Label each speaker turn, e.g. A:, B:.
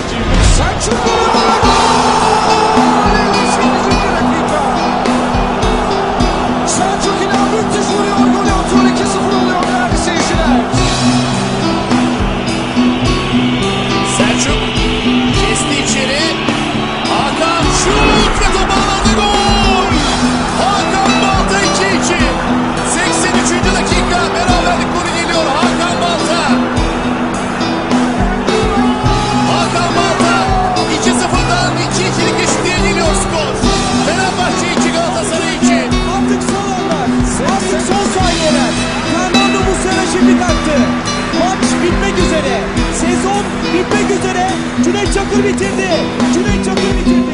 A: Sancho! Cüneyt Çakır bitirdi. Cüneyt Çakır bitirdi.